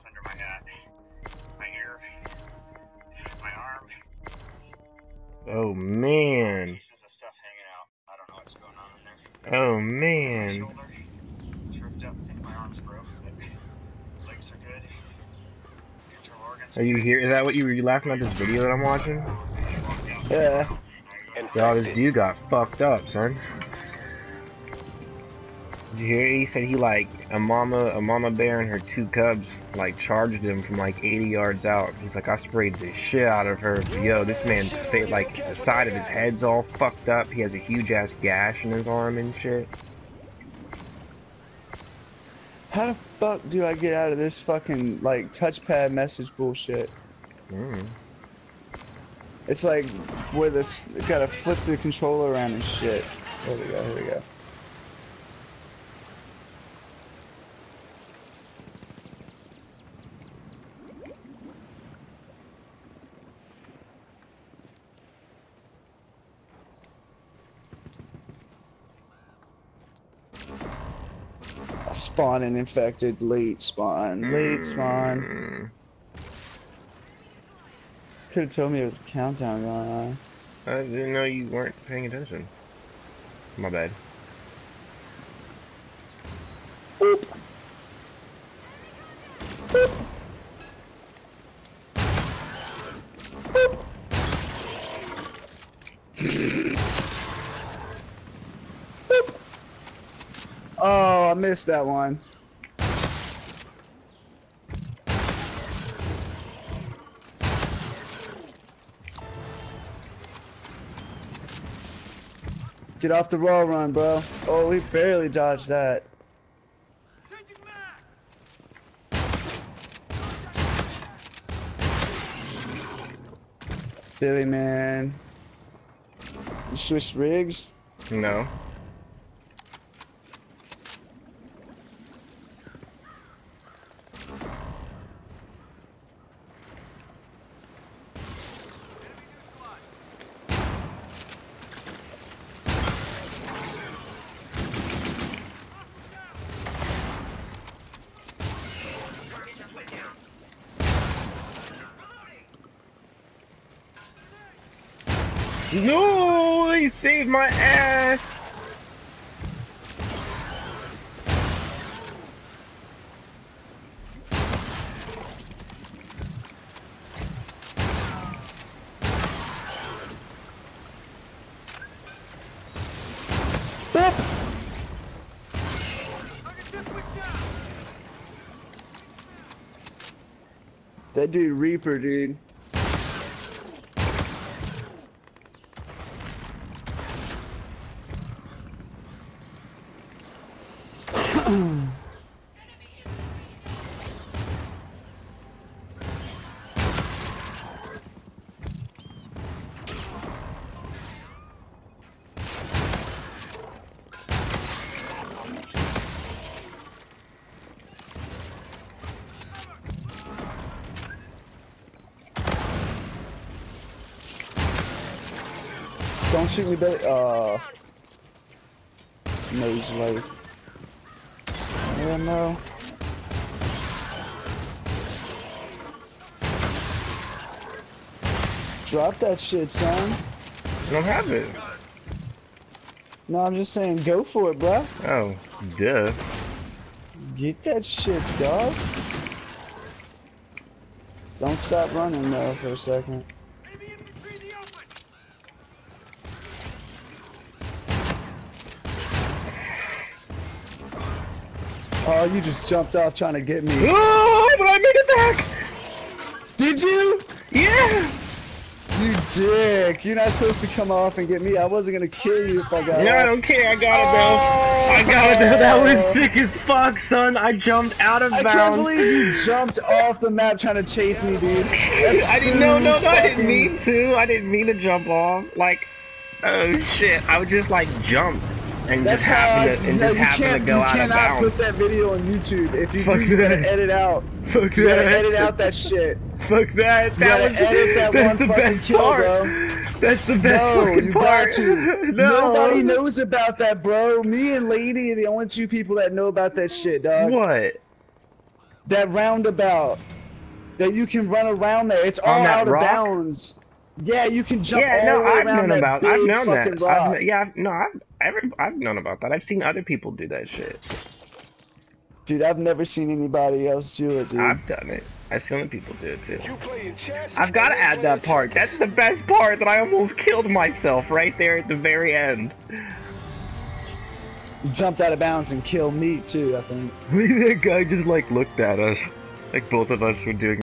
It's under my hat, my ear, my arm. Oh man. Pieces of stuff hanging out. I don't know what's going on in there. Oh My man. shoulder, it's up. I think my arm's broke, but legs are good. Internal organs. Are you here? Is that what you were you laughing at this video that I'm watching? Yeah. Yo, this dude got fucked up, son. Did you hear? He said he like a mama, a mama bear and her two cubs like charged him from like 80 yards out. He's like, I sprayed the shit out of her. Yo, this man's fa- like the side of his head's all fucked up. He has a huge ass gash in his arm and shit. How the fuck do I get out of this fucking like touchpad message bullshit? Mm. It's like where this gotta flip the controller around and shit. There we go. Here we go. Spawn and infected, late spawn, late spawn. Mm. Could have told me there was a countdown going on. I didn't know you weren't paying attention. My bad. Missed that one. Get off the wall run, bro. Oh, we barely dodged that. Billy, man. You switched rigs? No. No, he saved my ass. That dude Reaper, dude. Don't shoot me. Uh, nose life. No. Drop that shit, son. I don't have it. No, I'm just saying, go for it, bruh. Oh, duh. Get that shit, dog. Don't stop running though for a second. Oh, you just jumped off trying to get me. Oh, but I made it back. Did you? Yeah. You dick. You're not supposed to come off and get me. I wasn't gonna kill you if I got No, I don't care. I got it, bro. Oh, I got it, though. That was sick as fuck, son. I jumped out of I bounds. can't believe you jumped off the map trying to chase me, dude. That's I didn't. No, no, no. I didn't mean to. I didn't mean to jump off. Like, oh shit. I would just like jump and That's just happen to and no, just you happen to go out of cannot put that video on YouTube. If you Fuck you gotta edit out. Fuck You gotta that. edit out that shit. Fuck that. That was edit that that's one the best kill, part. bro. That's the best No, fucking you part. got to. no. Nobody knows about that, bro. Me and Lady are the only two people that know about that shit, dog. What? that roundabout that you can run around there. It's all out of bounds. Yeah, you can jump yeah, all no, the way I've around known that about. big I've known fucking that. rock. I've, yeah, I've, no, I've, every, I've known about that. I've seen other people do that shit. Dude, I've never seen anybody else do it, dude. I've done it. I've seen people do it too. You chess? I've got to add that part. That's the best part. That I almost killed myself right there at the very end. You jumped out of bounds and killed me too, I think. that guy just like looked at us, like both of us were doing